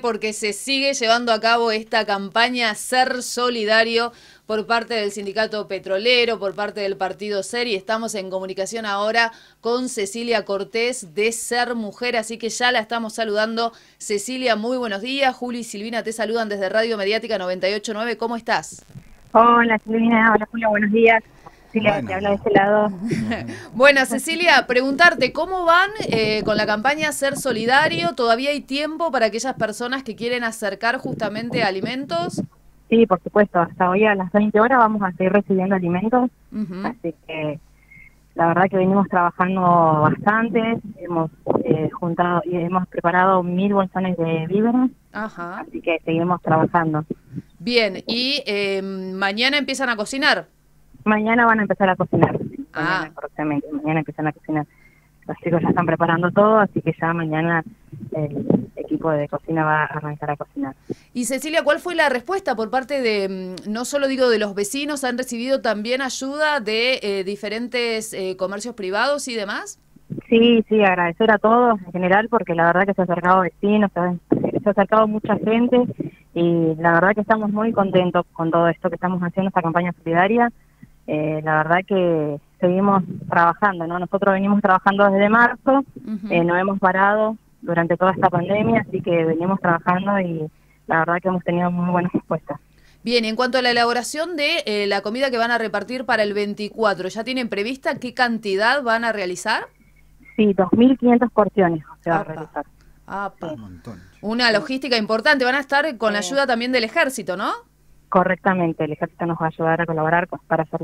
porque se sigue llevando a cabo esta campaña Ser Solidario por parte del sindicato petrolero, por parte del partido SER y estamos en comunicación ahora con Cecilia Cortés de Ser Mujer, así que ya la estamos saludando. Cecilia, muy buenos días. Juli y Silvina te saludan desde Radio Mediática 989. ¿Cómo estás? Hola Silvina, hola Julio, buenos días. Cecilia, te habla de este lado. bueno, Cecilia, preguntarte, ¿cómo van eh, con la campaña Ser Solidario? ¿Todavía hay tiempo para aquellas personas que quieren acercar justamente alimentos? Sí, por supuesto, hasta hoy a las 20 horas vamos a seguir recibiendo alimentos, así que la verdad que venimos trabajando bastante, hemos eh, juntado y hemos preparado mil bolsones de víveres, así que seguimos trabajando. Bien, ¿y eh, mañana empiezan a cocinar? Mañana van a empezar a cocinar. Ah. Mañana, mañana empiezan a cocinar. Los chicos ya están preparando todo, así que ya mañana el equipo de cocina va a arrancar a cocinar. Y Cecilia, ¿cuál fue la respuesta por parte de, mm, no solo digo de los vecinos, han recibido también ayuda de eh, diferentes eh, comercios privados y demás? Sí, sí, agradecer a todos en general porque la verdad que se ha acercado vecinos, se ha acercado mucha gente y la verdad que estamos muy contentos con todo esto que estamos haciendo, esta campaña solidaria eh, la verdad que seguimos trabajando, ¿no? Nosotros venimos trabajando desde marzo, eh, no hemos parado durante toda esta pandemia, así que venimos trabajando y la verdad que hemos tenido muy buenas respuestas. Bien, en cuanto a la elaboración de eh, la comida que van a repartir para el 24, ¿ya tienen prevista qué cantidad van a realizar? Sí, 2.500 porciones se va a realizar. Una logística importante. Van a estar con la ayuda también del ejército, ¿no? Correctamente. El ejército nos va a ayudar a colaborar para hacer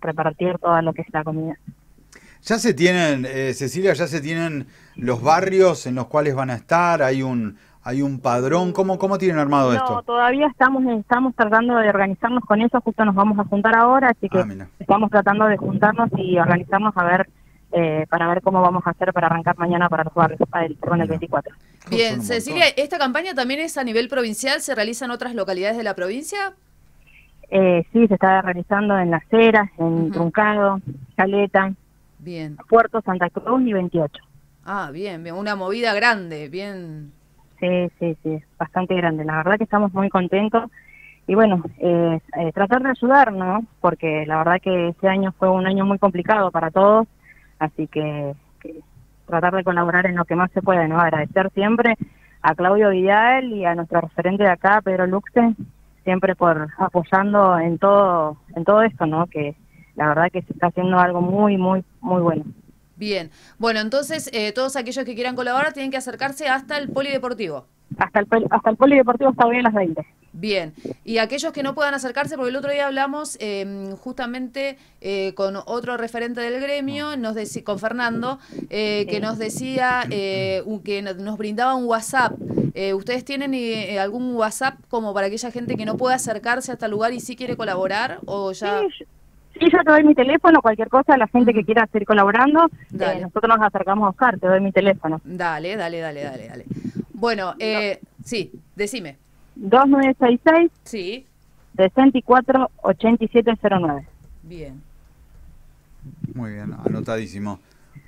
repartir todo lo que es la comida. Ya se tienen, eh, Cecilia, ya se tienen los barrios en los cuales van a estar, hay un hay un padrón, ¿cómo, cómo tienen armado esto? No, todavía estamos estamos tratando de organizarnos con eso, justo nos vamos a juntar ahora, así que ah, estamos tratando de juntarnos y organizarnos a ver eh, para ver cómo vamos a hacer para arrancar mañana para los barrios, con el 24. Bien, Cecilia, ¿esta campaña también es a nivel provincial? ¿Se realiza en otras localidades de la provincia? Eh, sí, se está realizando en Las Heras, en Truncado, Caleta, bien. Puerto Santa Cruz y 28. Ah, bien, bien, una movida grande, bien. Sí, sí, sí, bastante grande. La verdad que estamos muy contentos y bueno, eh, eh, tratar de ayudarnos, porque la verdad que este año fue un año muy complicado para todos, así que, tratar de colaborar en lo que más se puede, ¿no? Agradecer siempre a Claudio Vidal y a nuestro referente de acá, Pedro Luxe, siempre por apoyando en todo en todo esto, ¿no? Que la verdad que se está haciendo algo muy muy muy bueno. Bien, bueno, entonces eh, todos aquellos que quieran colaborar tienen que acercarse hasta el polideportivo. Hasta el, hasta el polideportivo está hoy a las 20. Bien, y aquellos que no puedan acercarse, porque el otro día hablamos em, justamente eh, con otro referente del gremio, nos con Fernando, eh, que nos decía que nos brindaba un WhatsApp eh, ¿Ustedes tienen eh, algún WhatsApp como para aquella gente que no puede acercarse hasta el lugar y sí quiere colaborar? o ya... Sí, yo te doy mi teléfono, cualquier cosa, la gente que quiera seguir colaborando, eh, nosotros nos acercamos a buscar, te doy mi teléfono. Dale, dale, dale, dale, dale. Bueno, eh, sí, decime. 2966 sí. 648709. Bien. Muy bien, anotadísimo.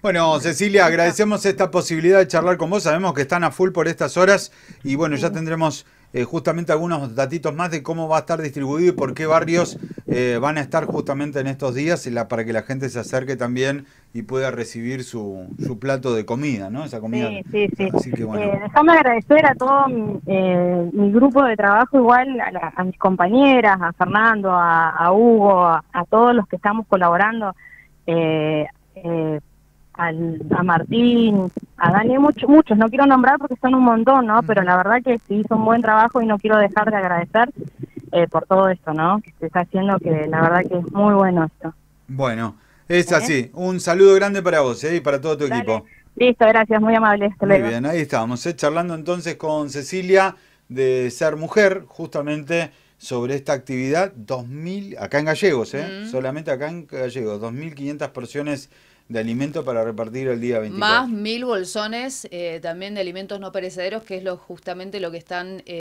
Bueno, Cecilia, agradecemos esta posibilidad de charlar con vos. Sabemos que están a full por estas horas y bueno, ya tendremos eh, justamente algunos datitos más de cómo va a estar distribuido y por qué barrios eh, van a estar justamente en estos días para que la gente se acerque también y pueda recibir su, su plato de comida, ¿no? Esa comida. Sí, sí, sí. Eh, déjame agradecer a todo mi, grupo de trabajo, igual a, mis compañeras, a Fernando, a, Hugo, a, todos los que estamos colaborando. Eh, a Martín, a Dani, muchos, muchos, no quiero nombrar porque son un montón, ¿no? Pero la verdad que sí hizo un buen trabajo y no quiero dejar de agradecer eh, por todo esto, ¿no? Que se está haciendo, que la verdad que es muy bueno esto. Bueno, es ¿Eh? así. Un saludo grande para vos ¿eh? y para todo tu equipo. Listo, gracias, muy amable. muy bien, ahí estábamos, ¿eh? charlando entonces con Cecilia de Ser Mujer, justamente sobre esta actividad, 2.000, acá en Gallegos, ¿eh? solamente acá en Gallegos, 2.500 porciones de alimento para repartir el día 24. Más mil bolsones eh, también de alimentos no perecederos, que es lo justamente lo que están... Eh,